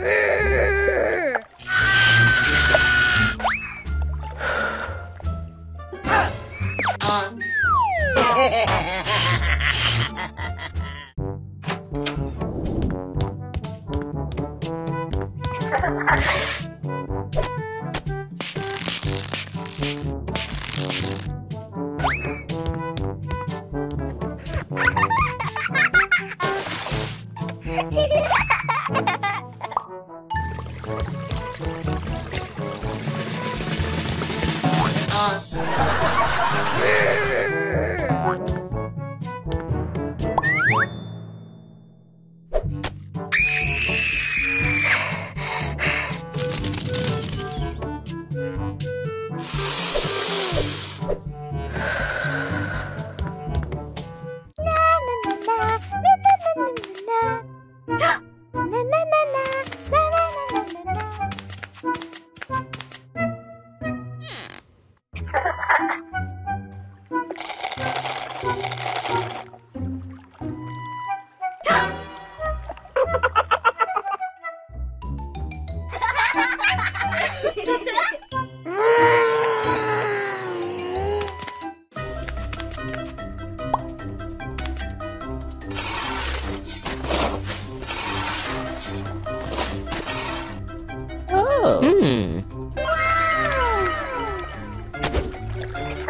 Hey! Hmm. Aha. Hey!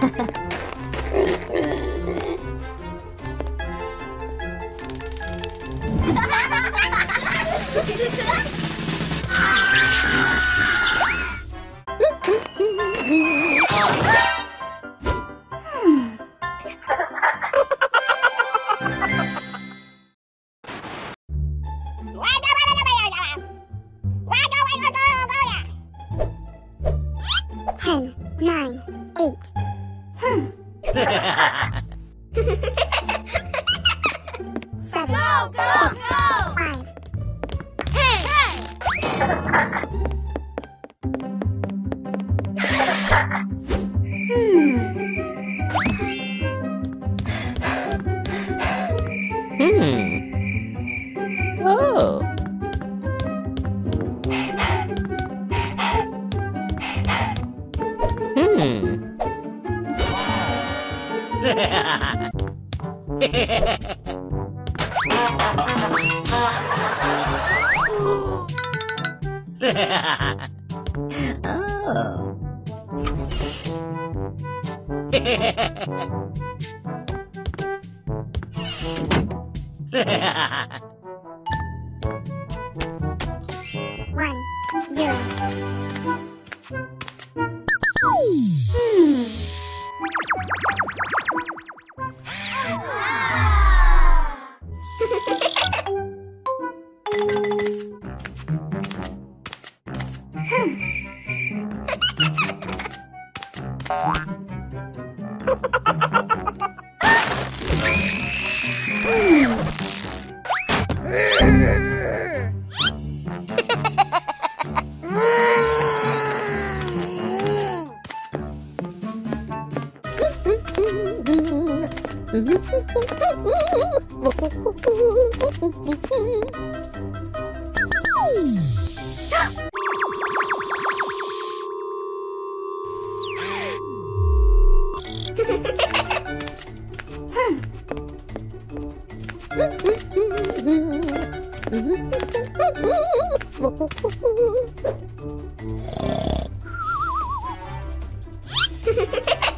Ha ha ha. Oh. Ha ha ha!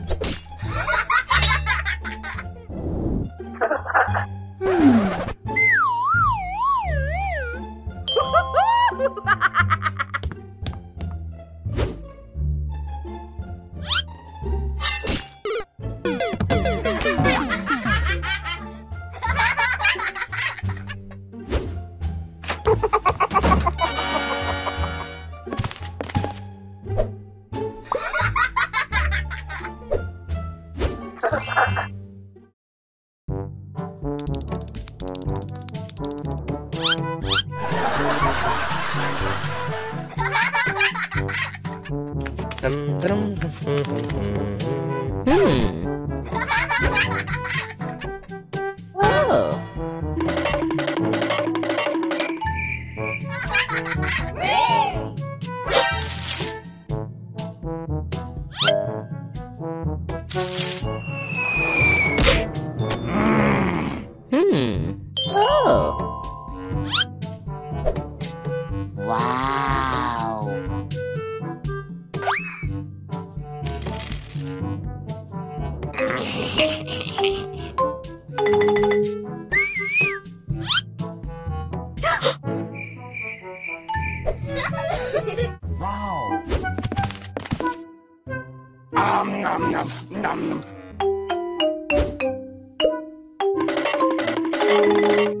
Música